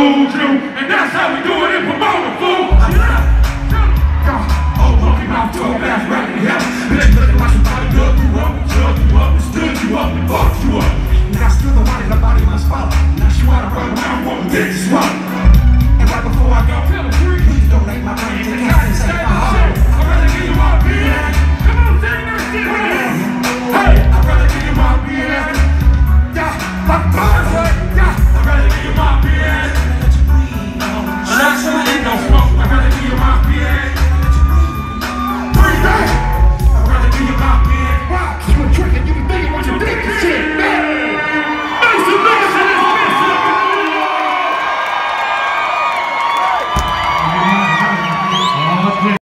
And that's how we do it in Pomona, fool.